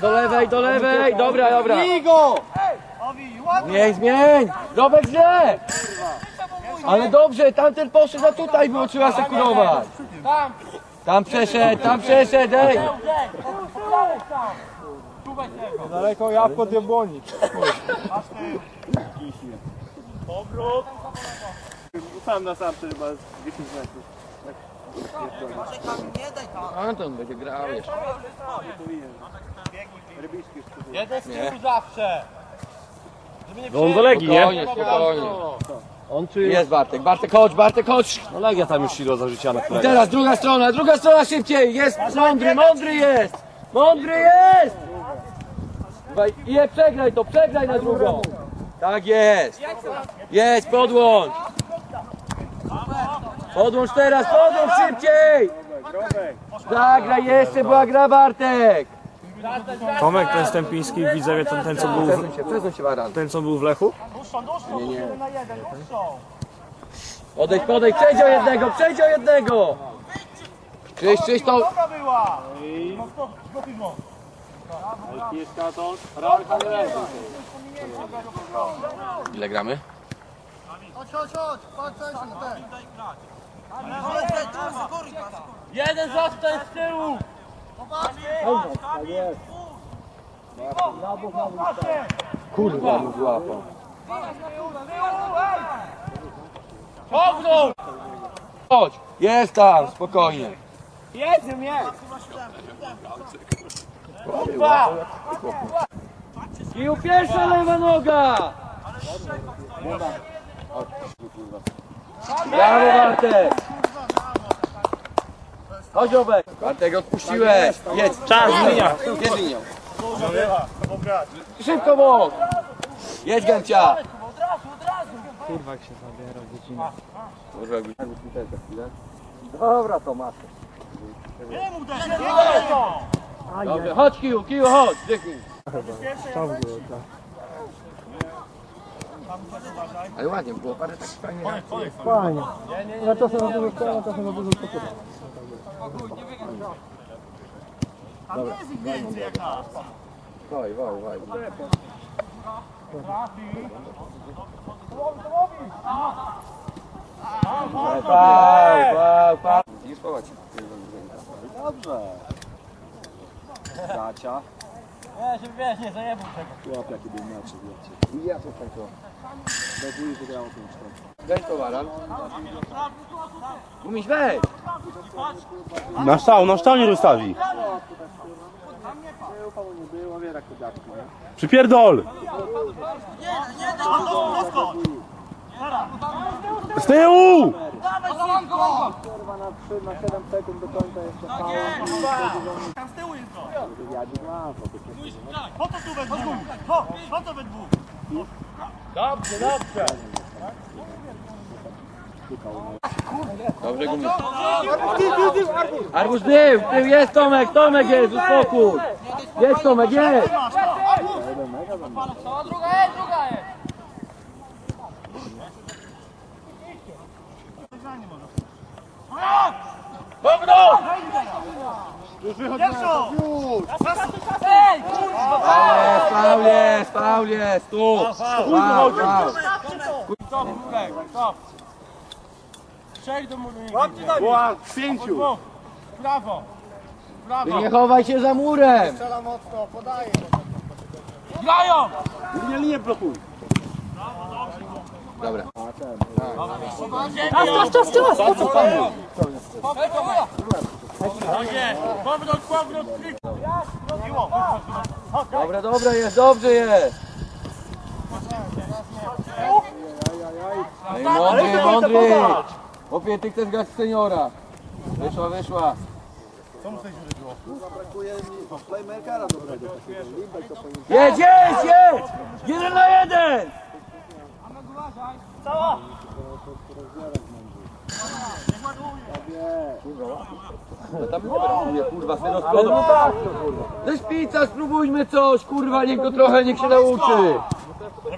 Do lewej, do lewej, dobra, dobra. Igo! Zmień, zmień! Źle! Ale dobrze, tamten poszedł, a tutaj było trzeba sekurować. Tam przeszedł, tam przeszedł, ej! Daleko jabłko od jabłoni. Sam na sam to chyba z 10 metrów. Anton będzie grał jeszcze. Jeden z tyłu zawsze. No on do Legii, nie? Spokojnie, spokojnie. On czy... Jest Bartek, Bartek chodź, Bartek chodź! No Legia tam już siła za życia na I którego. teraz druga strona, druga strona szybciej! Jest mądry, mądry jest! Mądry jest! Dawaj, Je, przegraj to, przegraj na drugą! Tak jest! Jest, podłącz! Podłącz teraz, podłącz szybciej! Zagraj jeszcze, była gra Bartek! Tomek ten Stępiński w Widzewie, ten, ten co był w, Przesuń się, przesuń się Baran. ten co był w Lechu? Nie, nie. Podejdź, podejdź, przejdź o jednego, przejdź o jednego! Krzyś, Krzyś to... Ile gramy? Jeden zostań z tyłu! Kurwa, mu złapał. Chodź, jest tam, spokojnie. Jedź, mnie! Kiju, pierwsza lewa noga! Brawo Bartek! Chodź Obek! Bartek, odpuściłeś! Jedź! Czas, zmienia. Jedź linią! Szybko bok! Jedź Gęcia! Kurwa jak się zabiera godzina. Kurwa jakbyś za chwilę. Dobra Tomasz. Dobrze, chodź Kiju, Kiju, chodź! Dychnij. Ale ładnie było, parę tak fajnie. Fajnie. Ja czasem na dużo stoję, czasem na dużo spotkam. Woj, woj, woj. Pał, pał, pał. Nie spać. Dobrze. Gacia. Nie, żeby wiesz, nie zajebał tego. Łap jaki był mecz, wiecie. Ja to tak to. Dajcie, że grało ten cztery. Weź to waran. Umiesz weź. Na ształ, na ształ nie ustawi. Nie upało nie było, wie jak to dawki, nie? Przypierdol! Z tyłu! Kurwa na 3, na 7 sekund do końca jeszcze pała. Tam z tyłu jest to. Ja nie mam, bo to Po to tu we dwóch? Po, po to we dwóch? Dobrze gumy. Arbuz tył, tył jest Tomek, Tomek jest, uspokój. Jest Tomek, jest. Pierwszą! Jest, faul jest, faul jest, tu. Faul, faul. Przejdź do muru. Była pięciu. Brawo. Ty nie chowaj się za murem. Strzela mocno, podaje. Grają! Nie linię blokuj. Dobra. Powrót, powrót, klik! Dobra, dobra jest, dobrze jest. Ej, mądry, mądry. Chłopie, ty chcesz grać seniora. Wyszła, wyszła. Brakuje mi playmakera dobrego. Jedź, jedź, jedź! Jeden na jeden! No tam nie kurwa, syno z przodu. Ze szpica spróbujmy coś, kurwa, niech go trochę, niech się nauczy.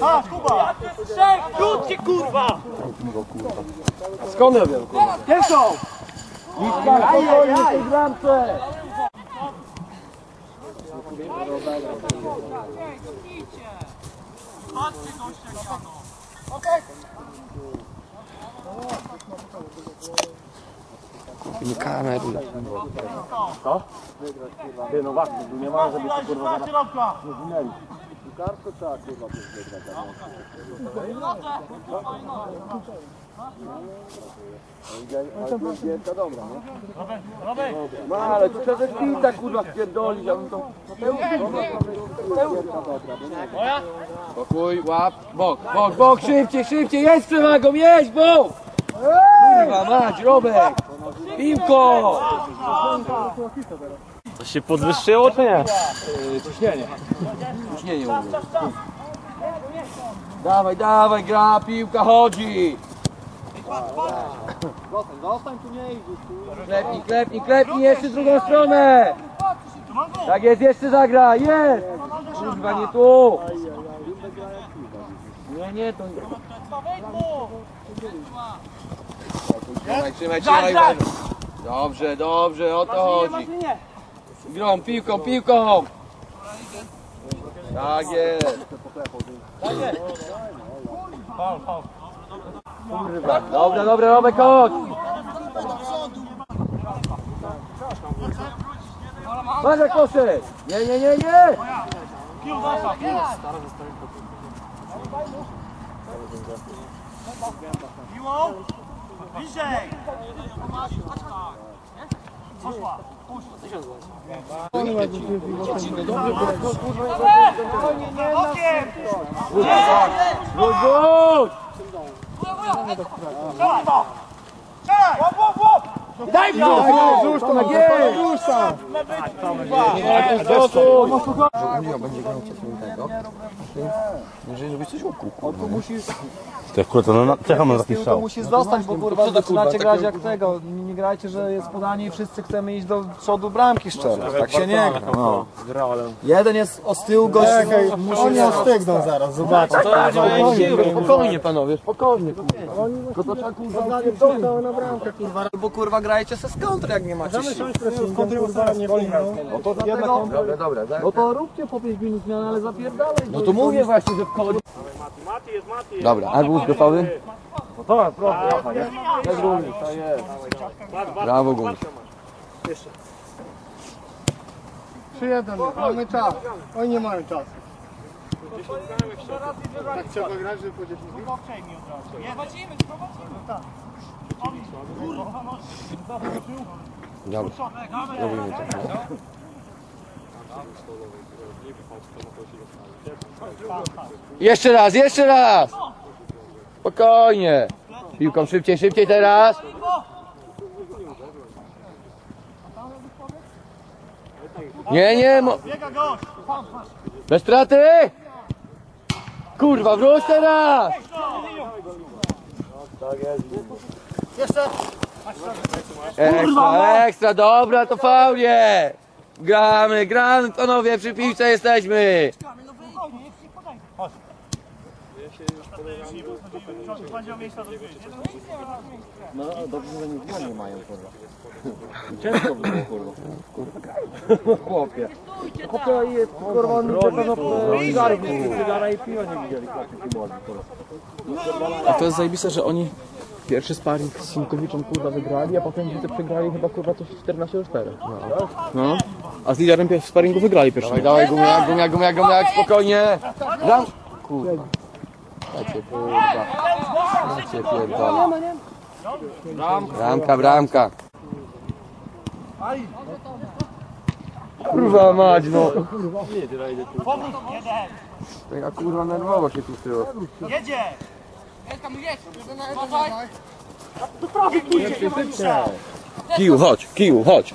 Ha, Kuba! Krótkie kurwa! Skąd ja wiem? Pierwszą! Liczba, spokojnie w tej bramce! Kurwa, środka! Kartko trzeba kurwa też wygrać. a nie. Ale to jest wielka dobra, no. Robek! No ale to trzeba kwita kurwa wpierdolić, a bym to... Spokój, łap, bok, bok, bok, szybciej, szybciej, jest przewagą, jest, bok! Kurwa mać, Robek! Piłko! To się podwyższyło, czy nie? Yy, Ciśnienie. Ciśnienie. Dawaj, dawaj, gra, piłka chodzi! Zostań, zostań tu nie idź tu. Klepnij, klepnij, klepnij, jeszcze w drugą stronę! Tak jest, jeszcze zagra, jest! Kurwa, nie tu! Nie, nie, to nie. Trzymaj, trzymaj, trzymaj. Dobrze, dobrze, o to chodzi. Grą, piłką, piłką! Tak jest. Kurwa, dobra, dobra, Robek, chodź! Masz koszy! Nie, nie, nie, nie! Kił, zasad! Piłą! Bliżej! Poszła! Okiem! Rzuć, rzuć! Strzelaj to! Strzelaj! Łop, łop, łop! Daj mi to! Rzuć to, tak jest! To kurwa, no, no na taki To musi zostać, bo kurwa zaczynacie grać jak tego. Nie, nie grajcie, że jest podanie i wszyscy chcemy iść do przodu bramki szczerze. Tak się nie gra. No. Jeden jest od tyłu, gość musi... Oni ostygną zaraz, zobaczcie. Spokojnie panowie, spokojnie. na bramkę, kurwa. Albo kurwa grajcie se z kontry, jak nie macie sił. No to dlatego... Dobra, dobra, tak? No to róbcie po 5 minut zmiany, ale zapierdalaj. No to mówię właśnie, że wchodzi. Dobra, a był gotowy? To, proszę, nie? Brawo, Gun. 3-1, mamy czas. Oni nie mają czasu. Tak trzeba grać, żeby po 10 minut. Chyba przejmij od razu. Nie, zobaczymy, zobaczymy. Tak. Kurwa, no. Dobra, to. Jeszcze raz, jeszcze raz! Spokojnie. Piłką szybciej, szybciej teraz. Nie, nie, mo- bez straty! Kurwa, wróć teraz! Ekstra, ekstra, dobra, to faulie! Gramy, gramy, panowie, przy piłce jesteśmy! Będzie miał miejsca do wyjścia. Chłopie. Kurwa, oni na pewno cygary, cygara i piwa nie widzieli. A to jest zajebiste, że oni pierwszy sparring z Simkowiczem kurwa wygrali, a potem widzę przegrali chyba kurwa coś 14 4. No. no. A z liderem w sparingu wygrali pierwszy. Dawaj, dawaj, gumiak, gumiak, gumiak, gumiak, spokojnie! Gram! Kurwa. Dajcie, kurwa. Dajcie, pierdolę. Bramka, bramka. Kurwa mać, no. Taka kurwa nerwowo się tu tyło. Jedzie! Kiju, chodź, kiju, chodź.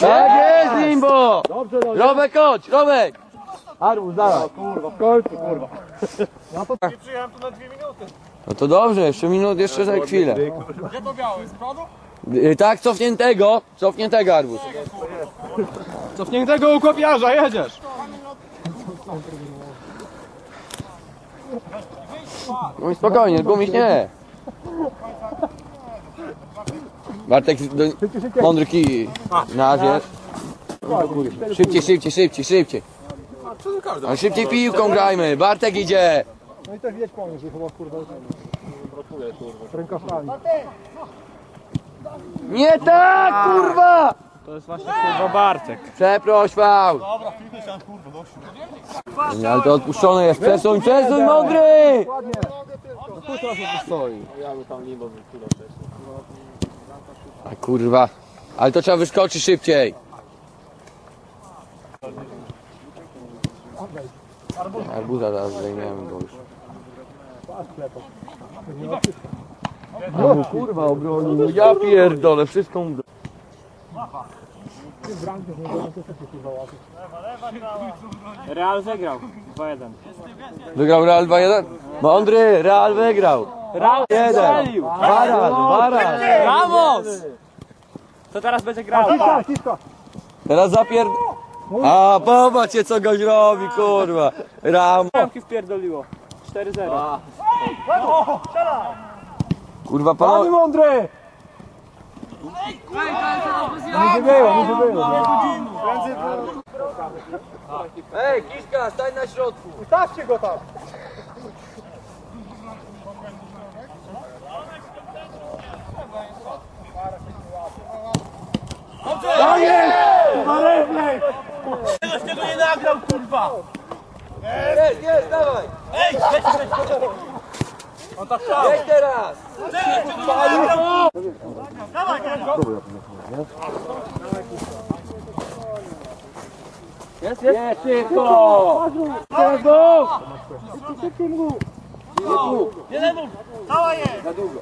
Tak jest, Limbo! Robek, chodź, Robek! Arbuz, dawaj. Przyjechałem tu na dwie minuty. No to dobrze, jeszcze minut, jeszcze za chwilę. Gdzie to białe? Z przodu? Y, Tak, cofniętego, cofniętego Arbuz. Cofniętego u kopiarza, jedziesz! No i spokojnie, gumiś nie. Bartek, do, mądry kij. Na razie. Szybciej, szybciej, szybciej, szybciej. Ale szybciej piłką grajmy, Bartek idzie. No i też jedź po mnie, że chyba kurwa rękawami. Nie tak, kurwa! To jest właśnie kurwa Bartek. Przeproś faul. Nie, ale to odpuszczone jest, przesuń, przesuń, mądry! A kurwa, ale to trzeba wyskoczyć szybciej. Arbuza zaraz zdejmiemy, bo już. No kurwa obronił, no ja pierdolę, wszystko mu... Real wygrał 2-1. Wygrał Real 2-1? Mądry, Real wygrał. Real 1 Baran, Baran. Ramos! To teraz będzie grał. tak. Teraz zapier... A, popatrzcie co goś robi, kurwa. Ram. Bramki wpierdoliło. 4-0. Kurwa, panowie. mądry! Nie było, nie było. Ej, Kiszka, stań na środku. Ustawcie go tam! Tego nie nagrał, kurwa! Jest, jest, dawaj. Ej, leci, leci, leci. Jedź teraz. Dawaj, Karol. Jest, jest. Jest, szybko. Szybko. Jeden mów. Dawaj je. Za długo.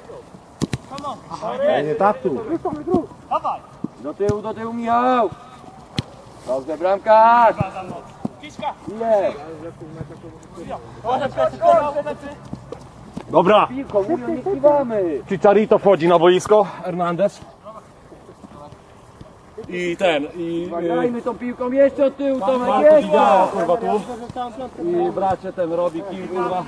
Nie tak tu. Dawaj. Do tyłu, do tyłu, Michał. Dobrze, bramkarz. Kiszka. Plecy. Dobra, Piłką, mówią, nie kiwamy. Wchodzi na boisko. Hernandez. I ten, i... Grajmy tą piłką jeszcze od tyłu, Tomek, Marko jeszcze. Kurwa tu. I bracie ten robi kill, kurwa.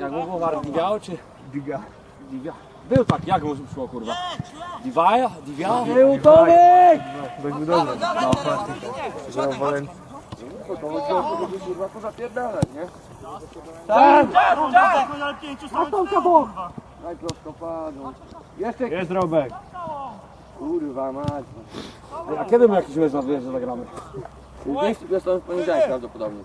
Jak mu było Mark Diwiao, czy... Diga. Diga. Był tak, jak mu szło, kurwa? Divaja? Diviao? Tyłu, Tomek! Kurwa, to zapierdalać, nie? Tak! Ale pięciu samych kurwa. Daj prostopadą. Jeszcze Jest Robek. kurwa mać. A kiedy my jakiś mecz na wyjeździe zagramy? Jest to w poniedziałek prawdopodobnie.